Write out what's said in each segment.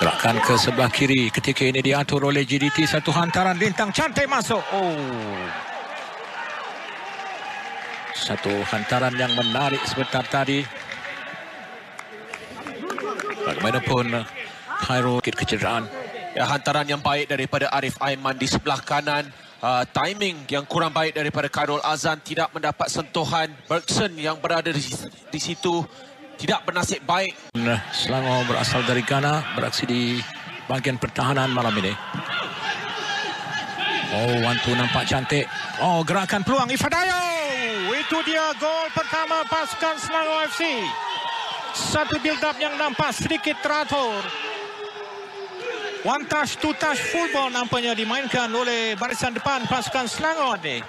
Gerakan ke sebelah kiri ketika ini diatur oleh GDT. Satu hantaran lintang cantik masuk. Oh. Satu hantaran yang menarik sebentar tadi. Bagaimanapun Khairul kecederaan. Ya, hantaran yang baik daripada Arif Aiman di sebelah kanan. Uh, timing yang kurang baik daripada Khairul Azan tidak mendapat sentuhan. Bergson yang berada di, di situ tidak bernasib baik. Selangor berasal dari Ghana beraksi di bahagian pertahanan malam ini. Oh, wantu nampak cantik. Oh, gerakan peluang Ifadayo. Itu dia gol pertama pasukan Selangor FC. Satu build up yang nampak sedikit teratur. One touch, two touch football nampaknya dimainkan oleh barisan depan pasukan Selangor ni.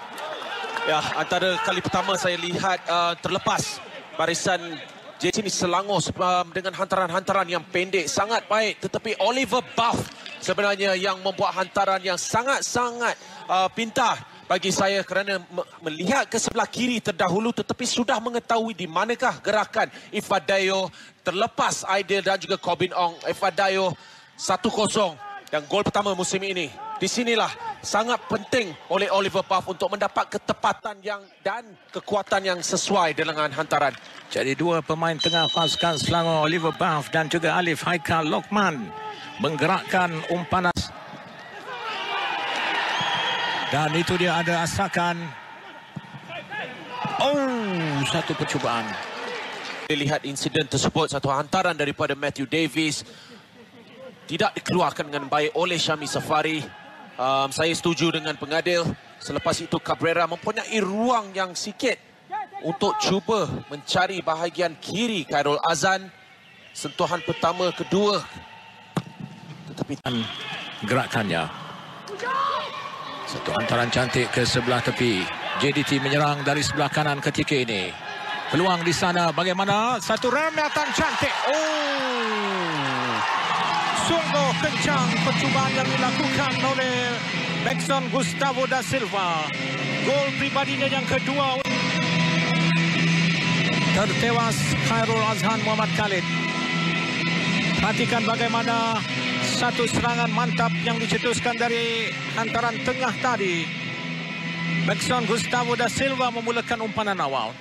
Ya, antara kali pertama saya lihat uh, terlepas barisan JT ini Selangor um, dengan hantaran-hantaran yang pendek sangat baik. Tetapi Oliver Buff sebenarnya yang membuat hantaran yang sangat-sangat uh, pintar bagi saya kerana melihat ke sebelah kiri terdahulu tetapi sudah mengetahui di manakah gerakan Ifadayo terlepas Aidil dan juga Corbin Ong. Ifadayo 1-0 dan gol pertama musim ini di sinilah sangat penting oleh Oliver Buff untuk mendapat ketepatan yang dan kekuatan yang sesuai dengan hantaran. Jadi dua pemain tengah pasukan Selangor Oliver Buff dan juga Alif Haikal Lokman menggerakkan umpanan. Dan itu dia ada asakan. Oh satu percubaan. Lihat insiden tersebut satu hantaran daripada Matthew Davis tidak dikeluarkan dengan baik oleh Syami Safari um, saya setuju dengan pengadil. Selepas itu Cabrera mempunyai ruang yang sikit untuk cuba mencari bahagian kiri Khairul Azan. Sentuhan pertama, kedua. Tetapi gerakannya. Satu antaran cantik ke sebelah tepi. JDT menyerang dari sebelah kanan ketika ini. Peluang di sana bagaimana? Satu rematan cantik. Oh! sungguh kencang percubaan yang dilakukan oleh Maxon Gustavo da Silva. Gol pribadinya yang kedua. Tertewas Khairul Azhan Muhammad Khalid. Perhatikan bagaimana satu serangan mantap yang dicetuskan dari hantaran tengah tadi. Maxon Gustavo da Silva memulakan umpanan awal.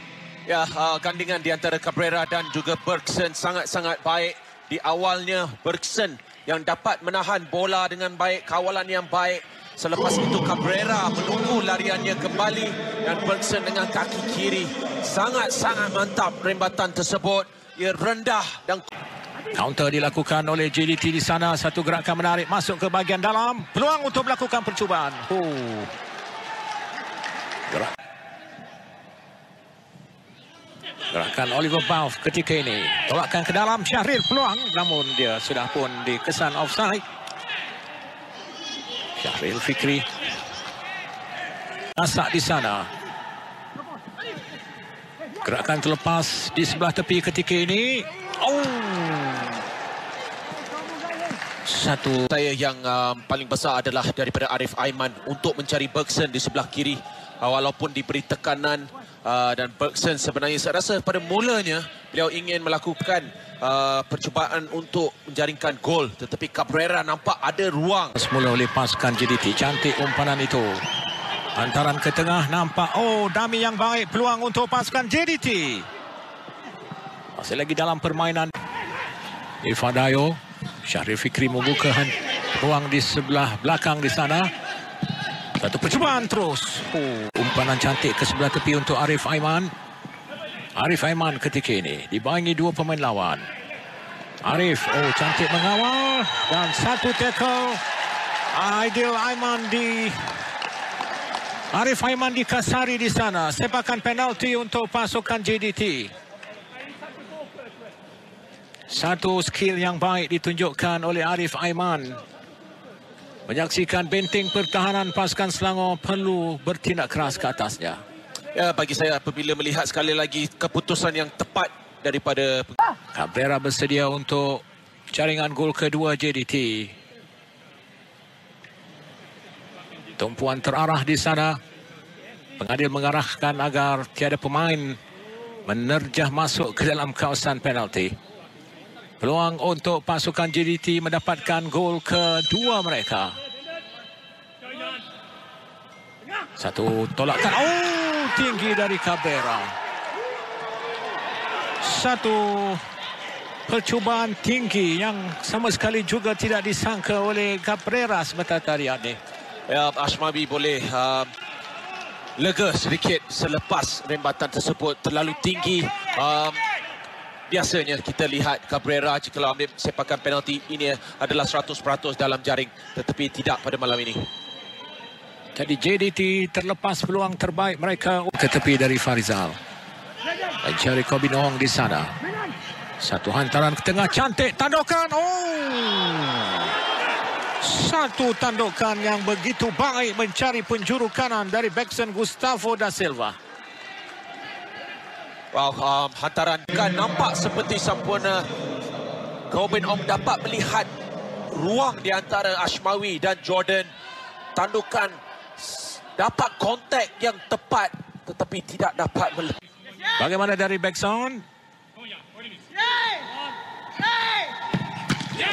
Ya, uh, gandingan di antara Cabrera dan juga Bergson sangat-sangat baik. Di awalnya Bergson yang dapat menahan bola dengan baik, kawalan yang baik. Selepas itu Cabrera menunggu lariannya kembali dan Bergson dengan kaki kiri. Sangat-sangat mantap rembatan tersebut. Ia rendah dan... Counter dilakukan oleh JDT di sana. Satu gerakan menarik masuk ke bahagian dalam. Peluang untuk melakukan percubaan. Oh. Gerak. Gerakan Oliver Bauf ketika ini. Tolakkan ke dalam Syahril peluang. Namun dia sudah pun dikesan offside. Syahril Fikri. Asak di sana. Gerakan terlepas di sebelah tepi ketika ini. Oh. Satu saya yang um, paling besar adalah daripada Arif Aiman untuk mencari Bergson di sebelah kiri. Uh, walaupun diberi tekanan uh, dan Bergson sebenarnya saya rasa pada mulanya beliau ingin melakukan uh, percubaan untuk menjaringkan gol. Tetapi Cabrera nampak ada ruang. Semula oleh pasukan JDT cantik umpanan itu. Antaran ke tengah nampak oh dami yang baik. Peluang untuk pasukan JDT masih lagi dalam permainan. Ifadayo Syarif Fikri membuka ruang di sebelah belakang di sana. Satu percubaan terus. Oh, umpanan cantik ke sebelah tepi untuk Arif Aiman. Arif Aiman ketika ini dibayangi dua pemain lawan. Arif, oh cantik mengawal dan satu tackle. Aidil Aiman di Arif Aiman dikasari di sana. Sepakan penalti untuk pasukan JDT. Satu skill yang baik ditunjukkan oleh Arif Aiman menyaksikan benteng pertahanan pasukan Selangor perlu bertindak keras ke atasnya. Ya, bagi saya apabila melihat sekali lagi keputusan yang tepat daripada Cabrera bersedia untuk jaringan gol kedua JDT. Tumpuan terarah di sana. Pengadil mengarahkan agar tiada pemain menerjah masuk ke dalam kawasan penalti. Peluang untuk pasukan JDT mendapatkan gol kedua mereka. Satu tolakan. Oh, tinggi dari Cabrera. Satu percubaan tinggi yang sama sekali juga tidak disangka oleh Cabrera sebentar tadi ini. Ya, Ashmawi boleh uh, lega sedikit selepas rembatan tersebut terlalu tinggi. Um, biasanya kita lihat Cabrera jika ambil sepakan penalti ini adalah 100% dalam jaring tetapi tidak pada malam ini. Jadi JDT terlepas peluang terbaik mereka ke tepi dari Farizal. Mencari Kobin Ong di sana. Satu hantaran ke tengah cantik tandukan. Oh. Satu tandukan yang begitu baik mencari penjuru kanan dari Baxton Gustavo da Silva. Wow, um, hantaran kan nampak seperti sempurna. Corbin Ong dapat melihat ruang di antara Ashmawi dan Jordan. Tandukan dapat kontak yang tepat tetapi tidak dapat melepas. Bagaimana dari Baxton?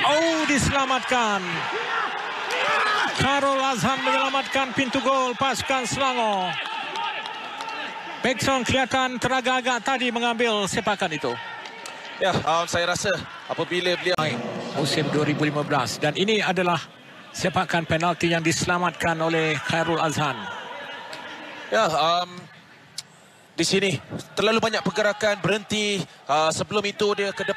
Oh, diselamatkan. Karol Azhan menyelamatkan pintu gol pasukan Selangor. Baxton kelihatan teragak-agak tadi mengambil sepakan itu. Ya, um, saya rasa apabila beliau musim 2015 dan ini adalah sepakan penalti yang diselamatkan oleh Khairul Azhan. Ya, um, di sini terlalu banyak pergerakan berhenti uh, sebelum itu dia ke depan